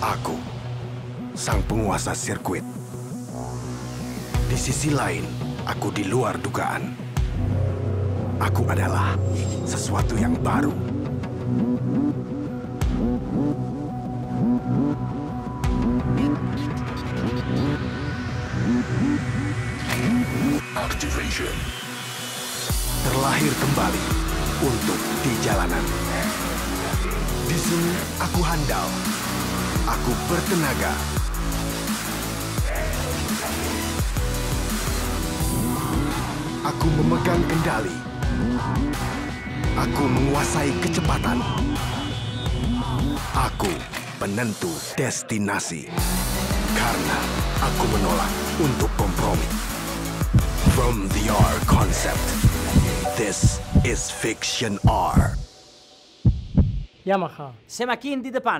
Aku, sang penguasa sirkuit. Di sisi lain, aku di luar dugaan. Aku adalah sesuatu yang baru. Activation. Terlahir kembali untuk di jalanan. Di sini aku handal. Aku bertenaga. Aku memegang kendali. Aku menguasai kecepatan. Aku penentu destinasi. Karena aku menolak untuk kompromi. From the R concept, this is Fiction R. Yamaha. Semakin di depan.